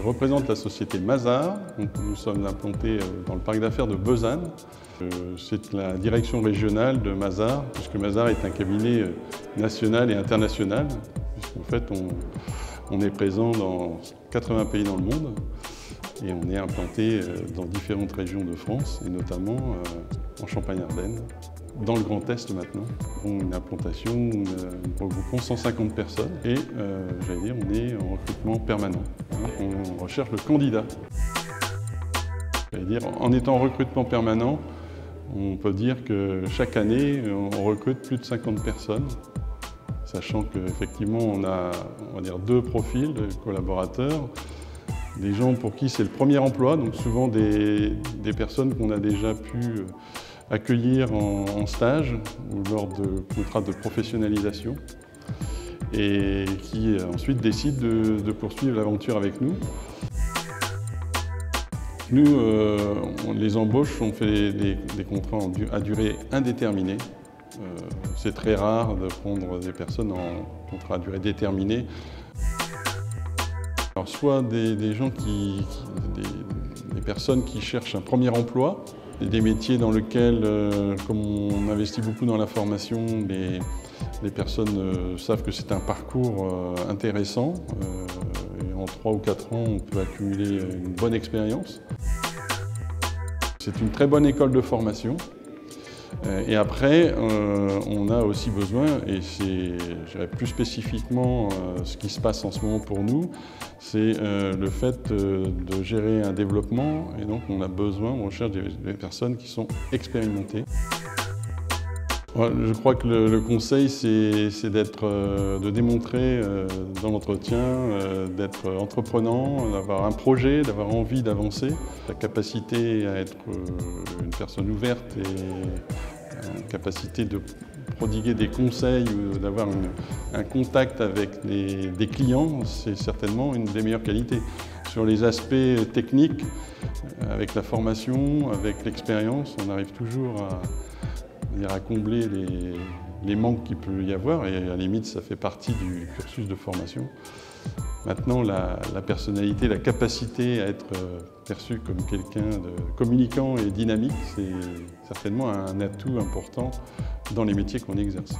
représente la société Mazar. Nous sommes implantés dans le parc d'affaires de Besanne. C'est la direction régionale de Mazar, puisque Mazar est un cabinet national et international, puisqu'en fait on, est présent dans 80 pays dans le monde et on est implanté dans différentes régions de France, et notamment en Champagne-Ardenne dans le Grand Est maintenant. Une implantation nous regroupons 150 personnes et euh, j'allais dire on est en recrutement permanent. On recherche le candidat. en étant en recrutement permanent, on peut dire que chaque année on recrute plus de 50 personnes, sachant qu'effectivement on a on va deux profils de collaborateurs. Des gens pour qui c'est le premier emploi, donc souvent des, des personnes qu'on a déjà pu accueillir en, stage ou lors de contrats de professionnalisation et qui euh, ensuite décident de, poursuivre l'aventure avec nous. Nous, euh, les embauches, on fait des, contrats à durée indéterminée. Euh, c'est très rare de prendre des personnes en contrat à durée déterminée. Alors, soit des, gens qui, des personnes qui cherchent un premier emploi, des métiers dans lesquels, comme on investit beaucoup dans la formation, les, personnes euh, savent que c'est un parcours euh, intéressant. et en 3 ou 4 ans, on peut accumuler une bonne expérience. C'est une très bonne école de formation. Euh, et après, euh, on a aussi besoin, et c'est plus spécifiquement euh, ce qui se passe en ce moment pour nous, c'est le fait de gérer un développement, et donc on a besoin, on recherche des, personnes qui sont expérimentées. Je crois que le, conseil, c'est d'être, de démontrer dans l'entretien, d'être entreprenant, d'avoir un projet, d'avoir envie d'avancer, la capacité à être une personne ouverte et capacité de prodiguer des conseils ou d'avoir un contact avec des, clients, c'est certainement une des meilleures qualités. Sur les aspects techniques, avec la formation, avec l'expérience, on arrive toujours à, à combler les, manques qu'il peut y avoir et à la limite ça fait partie du cursus de formation. Maintenant, la, personnalité, la capacité à être euh, perçu comme quelqu'un de communicant et dynamique, c'est certainement un atout important dans les métiers qu'on exerce.